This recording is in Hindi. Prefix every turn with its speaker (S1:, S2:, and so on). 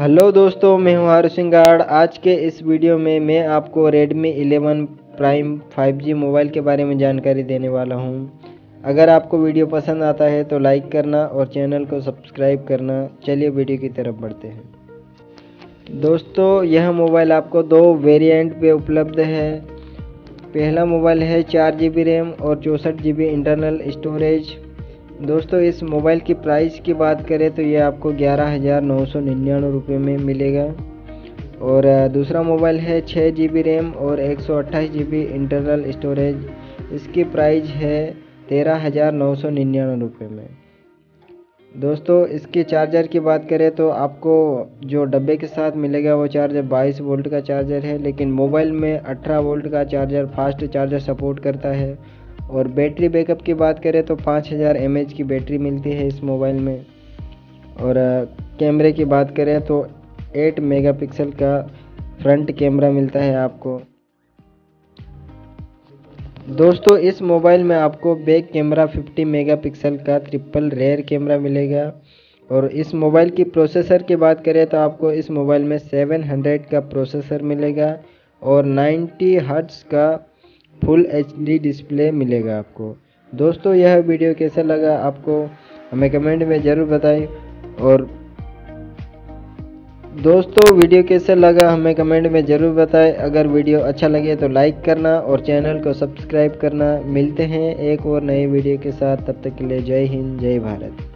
S1: हेलो दोस्तों, मैं हूँ हारू सिंगाड़। आज के इस वीडियो में मैं आपको Redmi 11 Prime 5G मोबाइल के बारे में जानकारी देने वाला हूँ। अगर आपको वीडियो पसंद आता है तो लाइक करना और चैनल को सब्सक्राइब करना। चलिए वीडियो की तरफ़ बढ़ते हैं। दोस्तों, यह मोबाइल आपको दो वेरिएंट पे उपलब्ध है। पहला मोबाइल है चार जी रैम और चौंसठ जी इंटरनल स्टोरेज दोस्तों, इस मोबाइल की प्राइस की बात करें तो ये आपको ग्यारह हज़ार नौ सौ निन्यानवे रुपये में मिलेगा। और दूसरा मोबाइल है छः जी बी रैम और एक सौ अट्ठाईस जी बी इंटरनल स्टोरेज इसकी प्राइस है तेरह हज़ार नौ सौ निन्यानवे रुपये में। दोस्तों, इसके चार्जर की बात करें तो आपको जो डब्बे के साथ मिलेगा वो चार्जर 22 वोल्ट का चार्जर है, लेकिन मोबाइल में 18 वोल्ट का चार्जर फास्ट चार्जर सपोर्ट करता है। और बैटरी बैकअप की बात करें तो 5000 हज़ार की बैटरी मिलती है इस मोबाइल में। और कैमरे की बात करें तो 8 मेगापिक्सल का फ्रंट कैमरा मिलता है आपको। दोस्तों, इस मोबाइल में आपको बैक कैमरा 50 मेगापिक्सल का ट्रिपल रेयर कैमरा मिलेगा। और इस मोबाइल की प्रोसेसर की बात करें तो आपको इस मोबाइल में 700 का प्रोसेसर मिलेगा और 90 हर्ट्स का फुल एचडी डिस्प्ले मिलेगा आपको। दोस्तों, यह वीडियो कैसा लगा आपको हमें कमेंट में ज़रूर बताएँ। और दोस्तों, वीडियो कैसा लगा हमें कमेंट में ज़रूर बताएँ। अगर वीडियो अच्छा लगे तो लाइक करना और चैनल को सब्सक्राइब करना। मिलते हैं एक और नए वीडियो के साथ। तब तक के लिए जय हिंद, जय भारत।